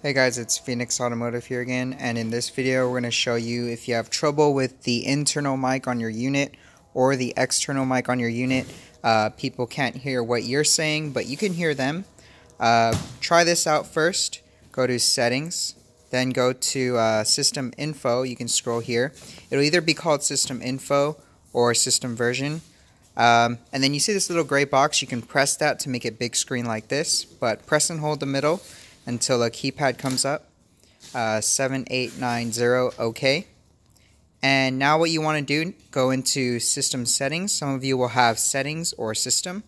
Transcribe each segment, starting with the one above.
Hey guys, it's Phoenix Automotive here again, and in this video we're going to show you if you have trouble with the internal mic on your unit or the external mic on your unit. Uh, people can't hear what you're saying, but you can hear them. Uh, try this out first. Go to Settings, then go to uh, System Info. You can scroll here. It'll either be called System Info or System Version. Um, and then you see this little gray box. You can press that to make it big screen like this, but press and hold the middle until a keypad comes up. Uh, 7890 OK. And now what you want to do, go into System Settings. Some of you will have Settings or System.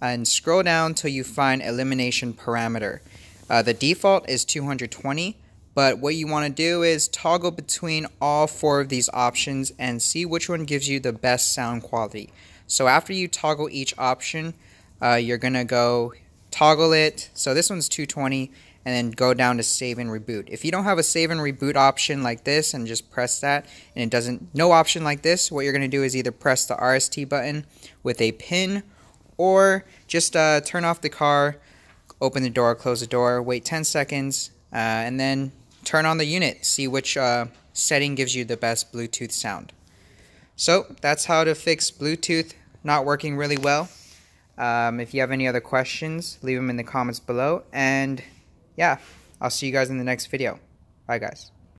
And scroll down until you find Elimination Parameter. Uh, the default is 220, but what you want to do is toggle between all four of these options and see which one gives you the best sound quality. So after you toggle each option, uh, you're going to go toggle it. So this one's 220 and then go down to save and reboot. If you don't have a save and reboot option like this and just press that and it doesn't, no option like this, what you're going to do is either press the RST button with a pin or just uh, turn off the car, open the door, close the door, wait 10 seconds, uh, and then turn on the unit, see which uh, setting gives you the best Bluetooth sound. So that's how to fix Bluetooth not working really well. Um, if you have any other questions, leave them in the comments below. And yeah, I'll see you guys in the next video. Bye, guys.